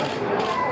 Obrigado.